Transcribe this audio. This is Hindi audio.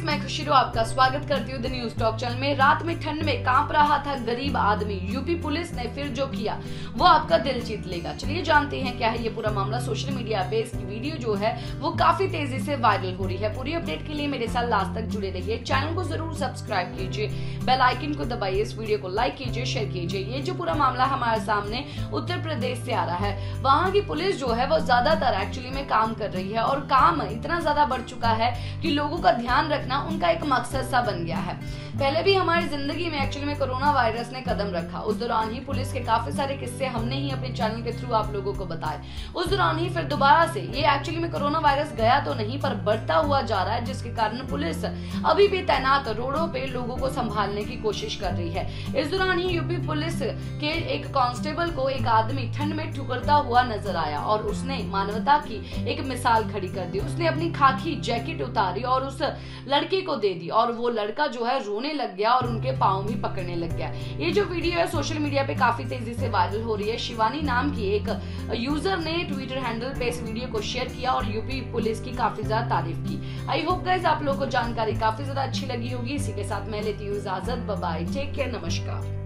जोशीरो आपका स्वागत करती हूँ द न्यूज़ टॉक चैनल में। रात में ठंड में काँप रहा था गरीब आदमी। यूपी पुलिस ने फिर जो किया, वो आपका दिल जीत लेगा। चलिए जानते हैं क्या है ये पूरा मामला। सोशल मीडिया पे इसकी वीडियो जो है, वो काफ़ी तेज़ी से वायरल हो रही है। पूरी अपडेट के लिए मेरे साथ लास्ट तक जुड़े रहिए। चैनल को ज़रूर सब्सक्राइब कीजिए। बेल आइकन को दबाइए। इस वीडियो को लाइक कीजिए शेयर कीजिए। ये जो पूरा मामला हमारे सामने उत्तर प्रदेश से आ रहा है, वहाँ की पुलिस जो है, वो ज़्यादातर एक्चुअली में काम कर रही है और काम इतना ज़्यादा बढ़ चुका है की लोगों का ध्यान रखना उनका एक मकसद सा बन गया है। पहले भी हमारी ज़िंदगी में एक्चुअली में कोरोना वायरस ने कदम रखा। उस दौरान ही पुलिस के काफ़ी सारे किस्से हमने ही अपने चैनल के थ्रू आप लोगों को बताए। उस दौरान ही फिर दोबारा से ये एक्चुअली में कोरोना वायरस गया तो नहीं, पर बढ़ता हुआ जा रहा है, जिसके कारण पुलिस अभी भी तैनात रोडों पे लोगों को संभालने की कोशिश कर रही है। इस दौरान ही यूपी पुलिस के एक कांस्टेबल को एक आदमी ठंड में ठुकरता हुआ नज़र आया और उसने मानवता की एक मिसाल खड़ी कर दी। उसने अपनी खाकी जैकेट उतारी और उस लड़के को दे दी और वो लड़का जो है रोने लग गया और उनके पाओ भी पकड़ने लग गया। ये जो वीडियो है सोशल मीडिया पे काफ़ी तेज़ी से वायरल हो रही है। शिवानी नाम की एक यूज़र ने ट्विटर हैंडल पे इस वीडियो को शेयर किया और यूपी पुलिस की काफ़ी ज़्यादा तारीफ़ की। आई होप गाइज़ आप लोग को जानकारी काफ़ी ज़्यादा अच्छी लगी होगी। इसी के साथ मैं लेती हूँ इजाज़त। बबाई टेक केयर नमस्कार।